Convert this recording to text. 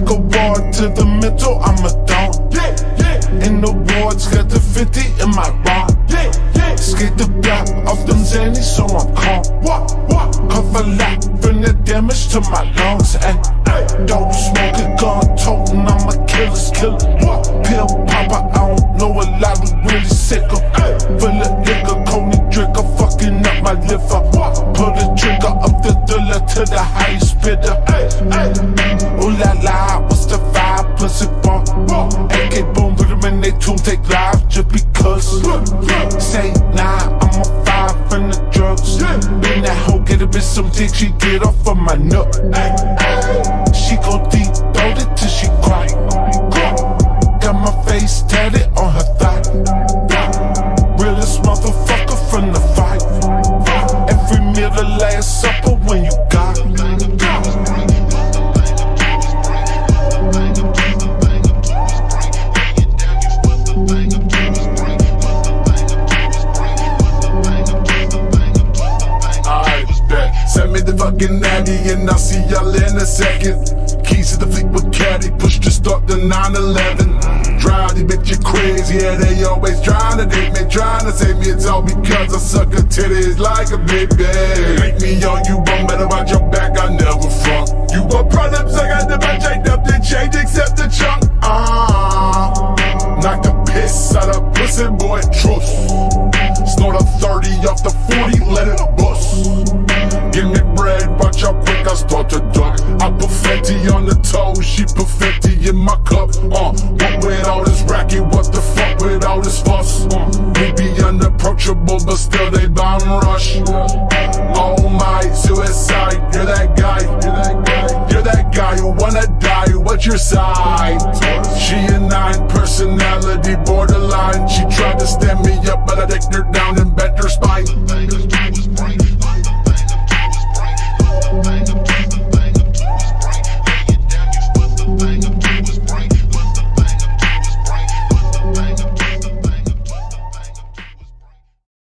a ward to the middle, I'm a don. In the wards, got the 50 in my yeah. Skate the block off them Zannies, so I'm calm. What? Cover lot, bring the damage to my lungs. Ay, ay, dope smoking, gun toting, I'm a killer's killer. Pill popper, I don't know a lot, we really sick of. Full of liquor, Coney drinker, fucking up my liver. Pull the trigger up the thriller to the highest bidder. Bump. AK boom, put them in they tune, take live just because. Say nah, I'm a five from the drugs. Been that hoe, get a bitch some dick, she get off of my nut. She go deep, throat it till she cry. Got my face tatted on her thigh. Realest motherfucker from the fight. Every meal the last me the fucking natty and I'll see y'all in a second. Keys to the fleet with caddy, push to start the 911. Drive these bitches crazy, yeah, they always trying to date me, trying to save me. It's all because I suck a titties like a big baby. Make me on you, one better watch your back, I never front. You got problems, I got the match, ain't nothing change except the chunk. Ah, knock the piss out of pussy boy, trust. Snort a 30 off the 40, Fenty on the toes, she Fenty in my cup. Uh, what with all this racket, what the fuck with all this fuss? Uh, we be unapproachable, but still they bound rush. Oh my, suicide, you're that guy, you're that guy, who wanna die. What's your side? She a nine personality borderline. She tried to stand me up, but I dicked her down and bent her spine.